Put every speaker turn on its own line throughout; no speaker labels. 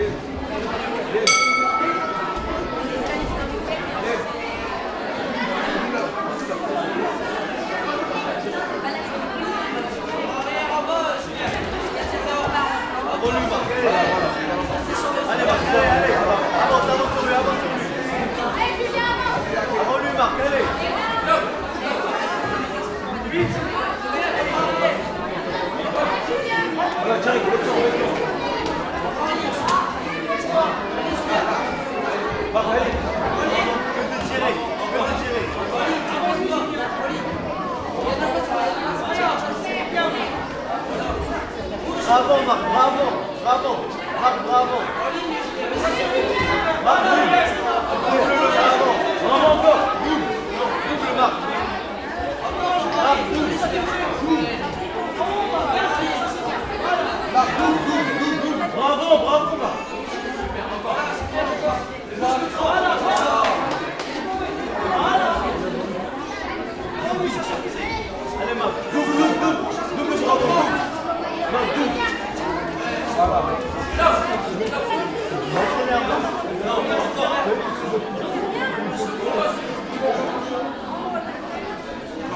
Deus. Bravo Marc, bravo, bravo, Marc, bravo. Marc, bravo. Bravo encore, double. Double Marc. Double. Double, double, double, double. Bravo, bravo Marc. Allez Marc, double, double, double. Double, bravo, double. Marc, double. Accélère, accélère, Marc, accélère. Bon, doucement, accélère.
Panasso. On prépare derrière. Bonio Frédéric du CPF coin rouge.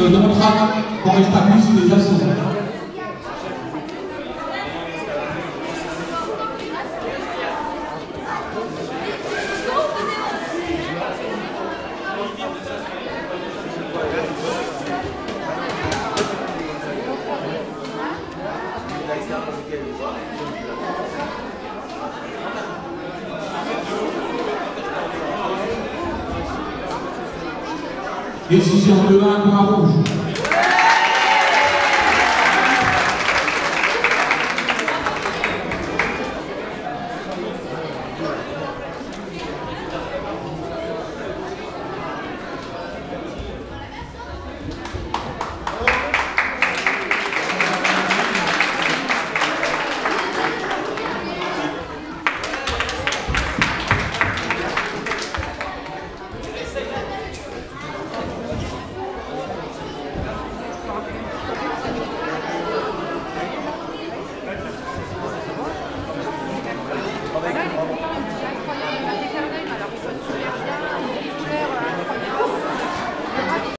5 minutes d'entrave pour établir les assauts. Décision de 1 coin rouge.